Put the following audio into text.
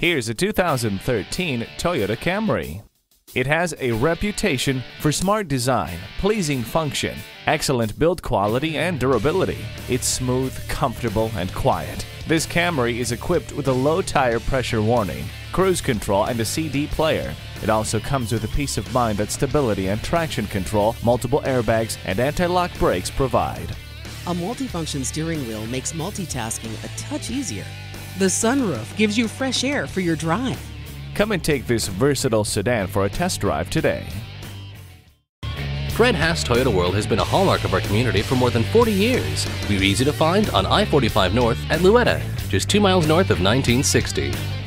Here's a 2013 Toyota Camry. It has a reputation for smart design, pleasing function, excellent build quality and durability. It's smooth, comfortable, and quiet. This Camry is equipped with a low tire pressure warning, cruise control, and a CD player. It also comes with a peace of mind that stability and traction control, multiple airbags, and anti-lock brakes provide. A multifunction steering wheel makes multitasking a touch easier. The sunroof gives you fresh air for your drive. Come and take this versatile sedan for a test drive today. Fred Haas Toyota World has been a hallmark of our community for more than 40 years. We're easy to find on I-45 North at Louetta, just two miles north of 1960.